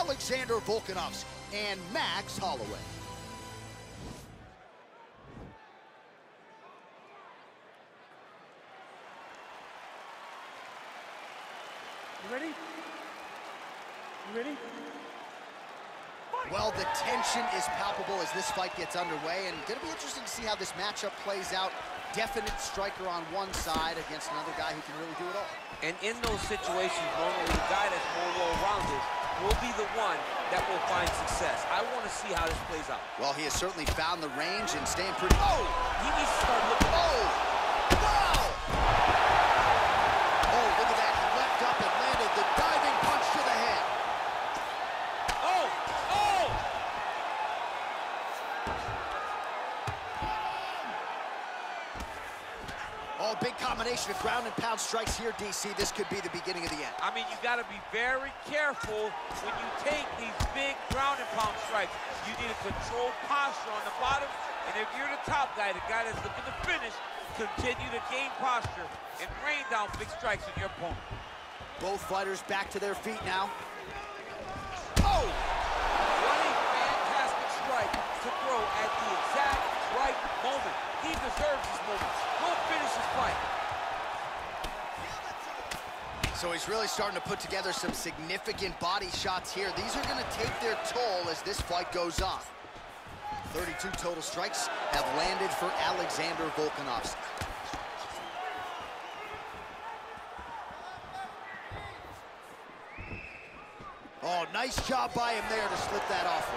Alexander Volkanovski and Max Holloway. You ready? You ready? Well, the tension is palpable as this fight gets underway, and gonna be interesting to see how this matchup plays out. Definite striker on one side against another guy who can really do it all. And in those situations, normally the guy that's more well-rounded will be the one that will find success. I want to see how this plays out. Well, he has certainly found the range and staying pretty... Oh! He needs to start looking. Oh! Wow! Oh, look at that. He leapt up and landed the diving punch to the head. Oh! Oh! Oh, big combination of ground and pound strikes here, DC. This could be the beginning of the end. I mean, you got to be very careful when you take these big ground and pound strikes. You need a controlled posture on the bottom, and if you're the top guy, the guy that's looking to finish, continue to gain posture and rain down big strikes on your opponent. Both fighters back to their feet now. Oh! What a fantastic strike to throw at the exact right moment. He deserves this moment. So he's really starting to put together some significant body shots here. These are going to take their toll as this fight goes on. 32 total strikes have landed for Alexander Volkanovski. Oh, nice job by him there to slip that off.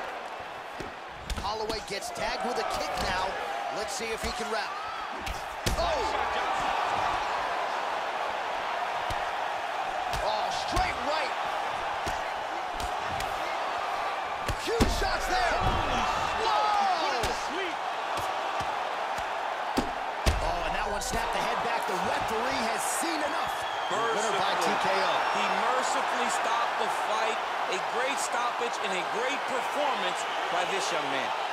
Holloway gets tagged with a kick now. Let's see if he can wrap. Oh! Oh, straight right. Huge shots there. Whoa! Oh, and that one snapped the head back. The referee has seen enough. Winner by. TKO. He mercifully stopped the fight. A great stoppage and a great performance by this young man.